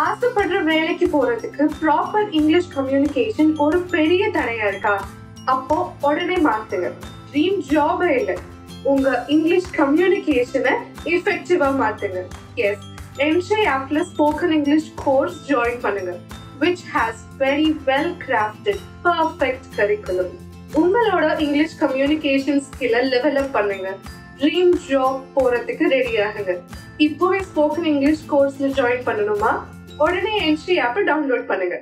ஆசைப்படுற வேலைக்கு போறதுக்கு ப்ராப்பர் இங்கிலீஷ் கம்யூனிகேஷன் ஒரு பெரிய தடையா இருக்கா? அப்போ உடனே மாத்துங்க. ட்ரீம் ஜாபே இல்லை. உங்க இங்கிலீஷ் கம்யூனிகேஷனை எஃபெக்டிவா மாத்துங்க. எஸ் என்ஷை ஆப்ல ஸ்போக்கன் இங்கிலீஷ் கோர்ஸ் ஜாயின் பண்ணுங்க. Which has very well crafted perfect curriculum உங்களோட இங்கிலீஷ் கம்யூனிகேஷன் ஸ்கில்லை லெவலப் பண்ணுங்க. ட்ரீம் ஜாப் போறதுக்கு ரெடி ஆகுங்க. இப்போவே ஸ்போக்கன் இங்கிலீஷ் கோர்ஸ்ல ஜாயின் பண்ணணுமா? உடனே என்ஷி ஆப்பை டவுன்லோட் பண்ணுங்க.